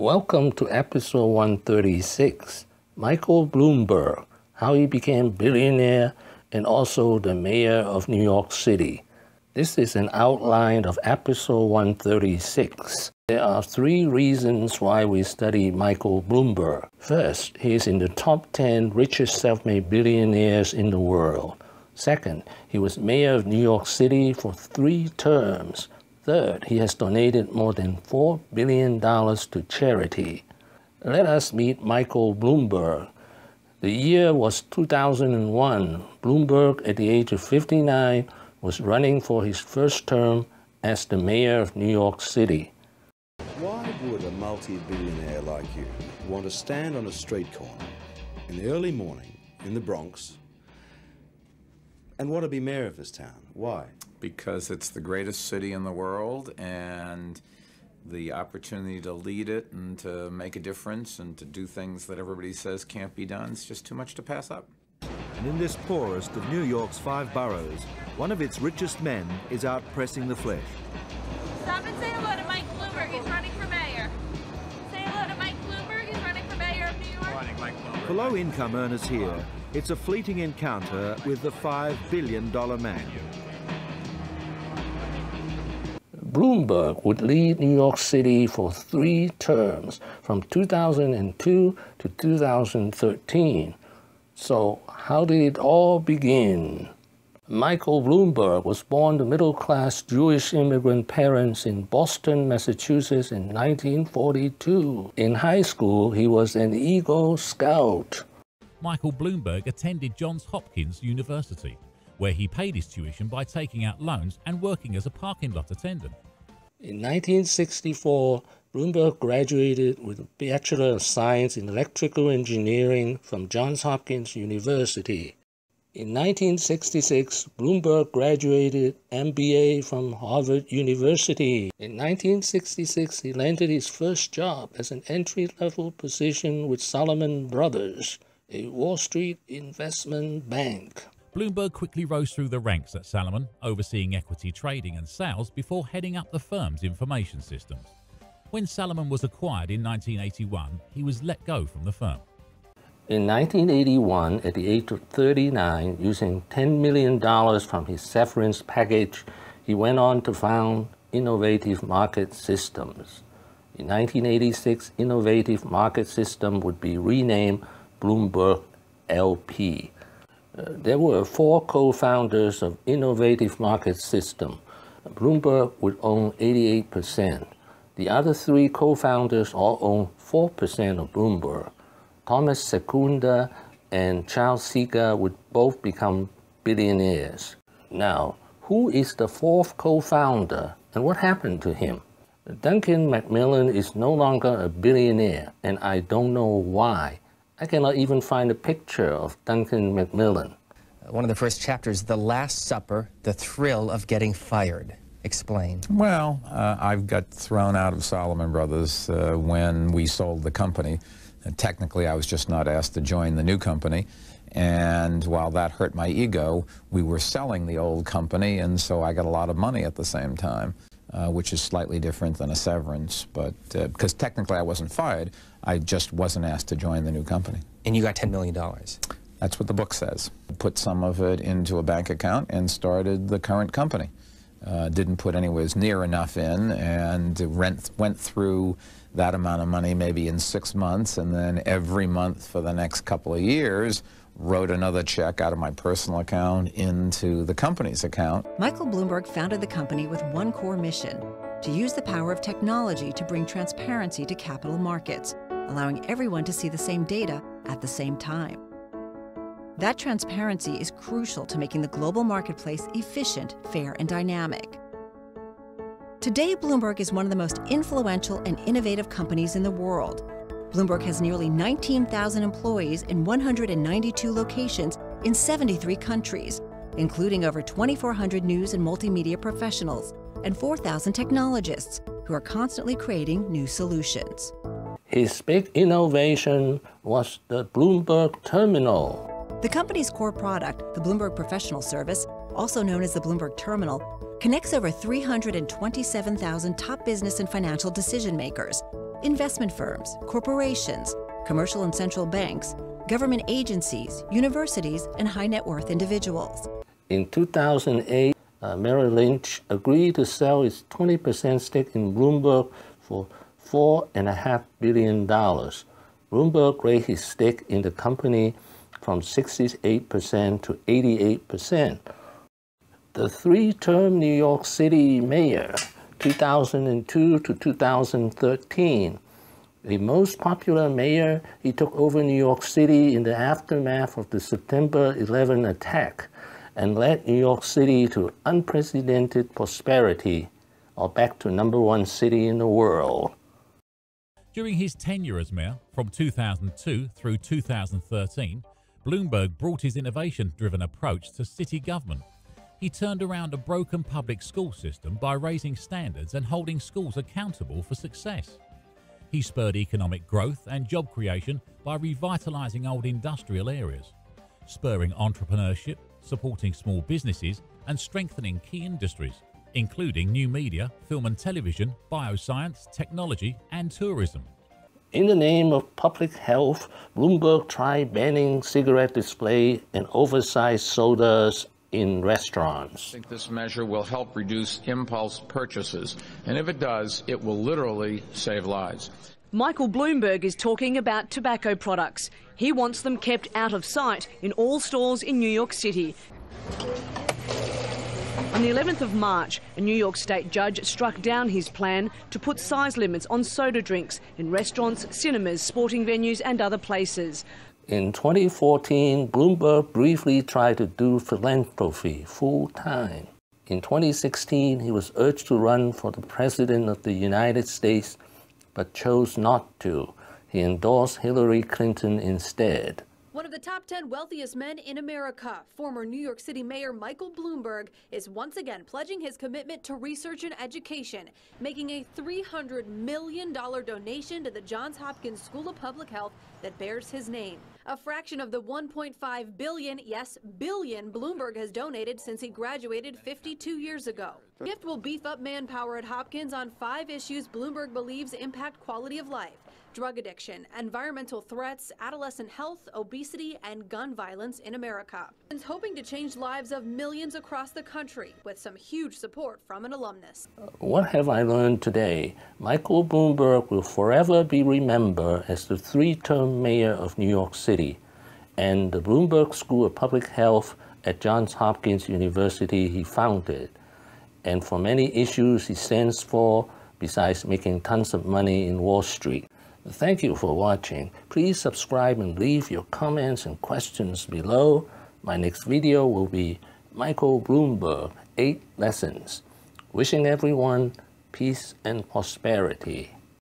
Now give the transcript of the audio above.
Welcome to episode 136 Michael Bloomberg, how he became billionaire and also the mayor of New York City. This is an outline of episode 136. There are three reasons why we study Michael Bloomberg. First, he is in the top 10 richest self made billionaires in the world. Second, he was mayor of New York City for three terms. Third, he has donated more than $4 billion to charity. Let us meet Michael Bloomberg. The year was 2001. Bloomberg, at the age of 59, was running for his first term as the mayor of New York City. Why would a multi-billionaire like you want to stand on a street corner in the early morning in the Bronx and want to be mayor of this town? Why? Because it's the greatest city in the world and the opportunity to lead it and to make a difference and to do things that everybody says can't be done, it's just too much to pass up. And in this poorest of New York's five boroughs, one of its richest men is out pressing the flesh. Stop and say hello to Mike Bloomberg. He's running for mayor. Say hello to Mike Bloomberg. He's running for mayor of New York. For low-income earners here, it's a fleeting encounter with the $5 billion man. Bloomberg would lead New York City for three terms from 2002 to 2013. So, how did it all begin? Michael Bloomberg was born to middle class Jewish immigrant parents in Boston, Massachusetts in 1942. In high school, he was an Eagle Scout. Michael Bloomberg attended Johns Hopkins University, where he paid his tuition by taking out loans and working as a parking lot attendant. In 1964, Bloomberg graduated with a Bachelor of Science in Electrical Engineering from Johns Hopkins University. In 1966, Bloomberg graduated MBA from Harvard University. In 1966, he landed his first job as an entry-level position with Salomon Brothers, a Wall Street investment bank. Bloomberg quickly rose through the ranks at Salomon, overseeing equity trading and sales before heading up the firm's information systems. When Salomon was acquired in 1981, he was let go from the firm. In 1981, at the age of 39, using $10 million from his severance package, he went on to found Innovative Market Systems. In 1986, Innovative Market System would be renamed Bloomberg LP. Uh, there were four co-founders of Innovative Market System. Bloomberg would own 88%. The other three co-founders all own 4% of Bloomberg. Thomas Secunda and Charles Zegar would both become billionaires. Now, who is the fourth co-founder and what happened to him? Duncan Macmillan is no longer a billionaire and I don't know why. I cannot even find a picture of Duncan Macmillan. One of the first chapters, The Last Supper, The Thrill of Getting Fired. Explain. Well, uh, I got thrown out of Salomon Brothers uh, when we sold the company. And technically, I was just not asked to join the new company. And while that hurt my ego, we were selling the old company, and so I got a lot of money at the same time, uh, which is slightly different than a severance. But uh, because technically I wasn't fired, I just wasn't asked to join the new company. And you got $10 million. That's what the book says. Put some of it into a bank account and started the current company. Uh, didn't put anywhere near enough in and rent, went through that amount of money maybe in six months and then every month for the next couple of years wrote another check out of my personal account into the company's account. Michael Bloomberg founded the company with one core mission to use the power of technology to bring transparency to capital markets, allowing everyone to see the same data at the same time. That transparency is crucial to making the global marketplace efficient, fair, and dynamic. Today, Bloomberg is one of the most influential and innovative companies in the world. Bloomberg has nearly 19,000 employees in 192 locations in 73 countries, including over 2,400 news and multimedia professionals and 4,000 technologists who are constantly creating new solutions. His big innovation was the Bloomberg Terminal. The company's core product, the Bloomberg Professional Service, also known as the Bloomberg Terminal, connects over 327,000 top business and financial decision makers, investment firms, corporations, commercial and central banks, government agencies, universities, and high net worth individuals. In 2008, uh, Merrill Lynch agreed to sell its 20% stake in Bloomberg for $4.5 billion. Bloomberg raised his stake in the company from 68% to 88%. The three term New York City mayor, 2002 to 2013, the most popular mayor, he took over New York City in the aftermath of the September 11 attack and led New York City to unprecedented prosperity, or back to number one city in the world. During his tenure as mayor, from 2002 through 2013, Bloomberg brought his innovation driven approach to city government. He turned around a broken public school system by raising standards and holding schools accountable for success. He spurred economic growth and job creation by revitalising old industrial areas, spurring entrepreneurship, supporting small businesses, and strengthening key industries, including new media, film and television, bioscience, technology, and tourism. In the name of public health, Bloomberg tried banning cigarette display and oversized sodas in restaurants. I think this measure will help reduce impulse purchases, and if it does, it will literally save lives. Michael Bloomberg is talking about tobacco products. He wants them kept out of sight in all stores in New York City. On the 11th of March, a New York state judge struck down his plan to put size limits on soda drinks in restaurants, cinemas, sporting venues and other places. In 2014, Bloomberg briefly tried to do philanthropy full time. In 2016, he was urged to run for the President of the United States, but chose not to. He endorsed Hillary Clinton instead. One of the top 10 wealthiest men in America, former New York City Mayor Michael Bloomberg, is once again pledging his commitment to research and education, making a $300 million donation to the Johns Hopkins School of Public Health that bears his name. A fraction of the 1.5 billion, yes, billion Bloomberg has donated since he graduated 52 years ago. Gift will beef up manpower at Hopkins on five issues Bloomberg believes impact quality of life drug addiction, environmental threats, adolescent health, obesity, and gun violence in America. And hoping to change lives of millions across the country with some huge support from an alumnus. What have I learned today? Michael Bloomberg will forever be remembered as the three-term mayor of New York City and the Bloomberg School of Public Health at Johns Hopkins University he founded, and for many issues he stands for besides making tons of money in Wall Street. Thank you for watching. Please subscribe and leave your comments and questions below. My next video will be Michael Bloomberg, 8 Lessons. Wishing everyone peace and prosperity.